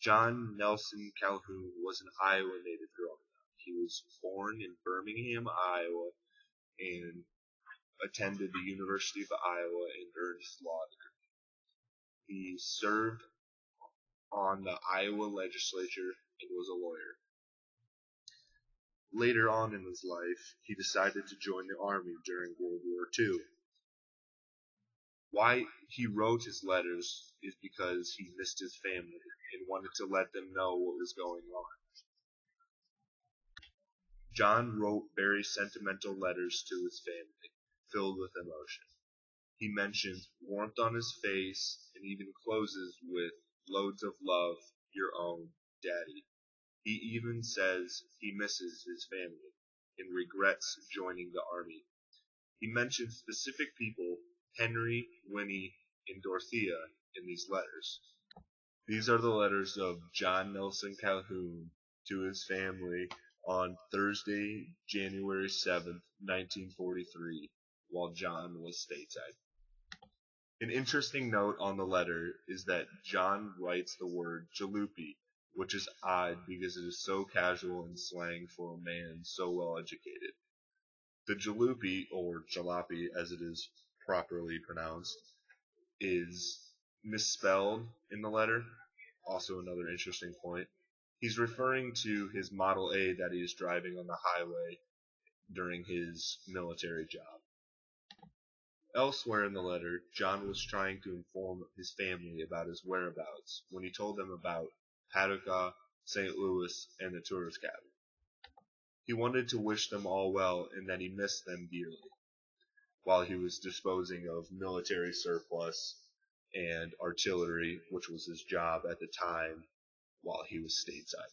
John Nelson Calhoun was an Iowa native growing up. He was born in Birmingham, Iowa, and attended the University of Iowa and earned his law degree. He served on the Iowa legislature and was a lawyer. Later on in his life, he decided to join the army during World War II. Why he wrote his letters is because he missed his family and wanted to let them know what was going on. John wrote very sentimental letters to his family, filled with emotion. He mentions warmth on his face and even closes with loads of love, your own daddy. He even says he misses his family and regrets joining the army. He mentions specific people, Henry, Winnie, and Dorothea, in these letters. These are the letters of John Nelson Calhoun to his family on Thursday, January 7th, 1943, while John was stateside. An interesting note on the letter is that John writes the word jalopy which is odd because it is so casual and slang for a man so well educated. The jalopy, or jalopy as it is properly pronounced, is misspelled in the letter. Also, another interesting point. He's referring to his Model A that he is driving on the highway during his military job. Elsewhere in the letter, John was trying to inform his family about his whereabouts when he told them about Paducah, St. Louis, and the tourist cabin. He wanted to wish them all well and that he missed them dearly while he was disposing of military surplus and artillery, which was his job at the time while he was stateside.